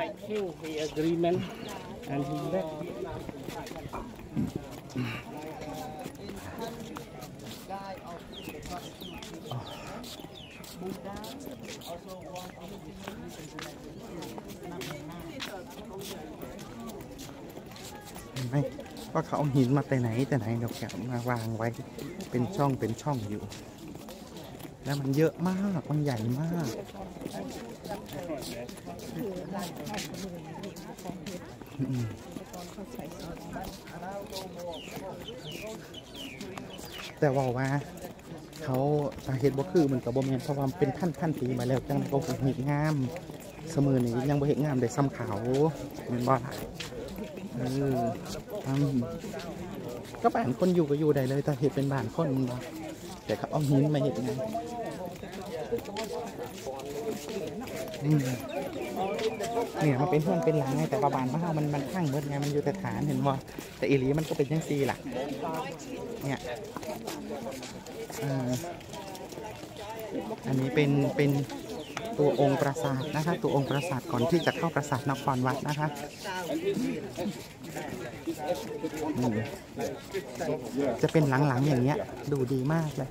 fight you the agreement and he left Buddha also want to be เห็นไหมว่าเขาเอาหินมาแต่ไหนแต่ไหนเดี๋ยวแกมาวางไว้เป็นช่องเป็นช่องอยู่ แล้วมันเยอะมาก มันใหญ่มาก แต่ว่าว่า เขาสาเหตุบ่คือมันกับบ่แมนเพราะว่าเป็นพันพันปีมาแล้วจังก็เห็นงามเสมอนี้ยังบ่เห็นงามได้ซ้ำเขาแม่นบ่ละเออก็บ้านคนอยู่ก็อยู่ได้เลยแต่เห็ดเป็นบ้านคนมันบ่ แต่เขาเอาหินมาเห็ดไงเนี่ยมันเป็นเพื่อนเป็นหลังไงแต่ว่าบานบ้ามันมันข้างเบิดไงมันอยู่แต่ฐานเห็นบ่แต่อีหลีมันก็เป็นยังซีหล่ะ เนี่ยออันนี้เป็นเป็น ตัวองค์ปราสาทนะคะ ตัวองค์ปราสาทก่อนที่จะเข้าปราสาทนครวัดนะคะจะเป็นหลังๆอย่างเงี้ย ดูดีมากเลย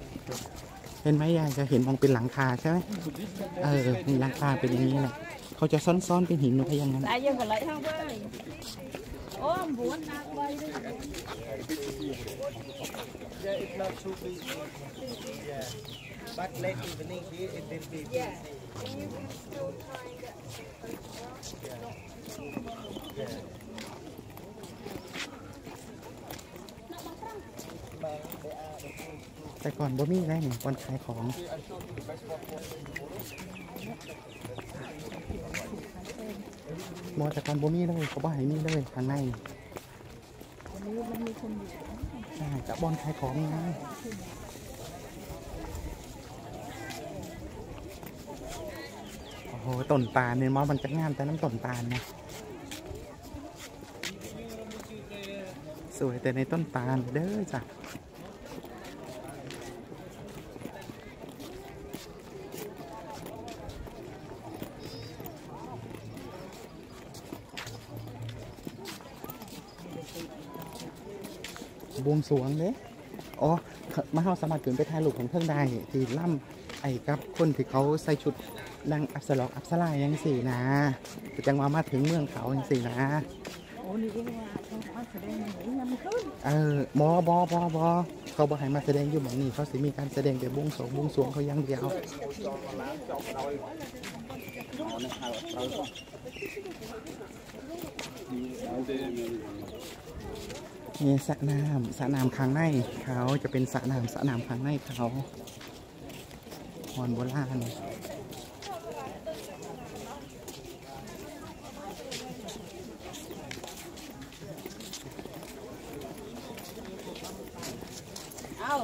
เห็นไหมยายจะเห็นมองเป็นหลังคาใช่ไหมเออมีหลังคาเป็นอย่างนี้แหละเขาจะซ้อนๆเป็นหินไปอย่างนั้น tại dân phải lấy không ơi ô muốn nào quay đi Yeah, it's not too big. Yeah. But late evening here, it will be busy. Yeah. แต่ก่อนบ่มีอะไรนี่ก่อนขายของมอแต่ก่อนบ่มีเลยเขาบ่ให้มีเลยข้างในใช่กับบอนขายของไงโอ้โห ต้นตาลเนี่ยมอมันจะงามแต่น้ำต้นตาลนะสวยแต่ในต้นตาลเด้อจ้ะบวงสวงเด้อ๋อมาเฮาสามารถขึ้นไปถ่ายรูปของเพิ่งได้ที่ล่ำ ไอ้กับคนที่เขาใส่ชุดนางอับสลอกอับสลายยังสี่นะแต่จังว่ามาถึงเมืองเขายังสี่นะ ủa đi cái hoa không có phải đây nghỉ năm thứ เออหมอบอบอบอเขาบอกให้มาแสดงอยู่หมองนี้เขาสิมีการแสดงแต่บวงสรวงบวงสรวงเขาอยังเดียวนี่สระน้ำสระน้ำข้างในเขาจะเป็นสระน้ำสระน้ำข้างในเขา หอนโบราณเอา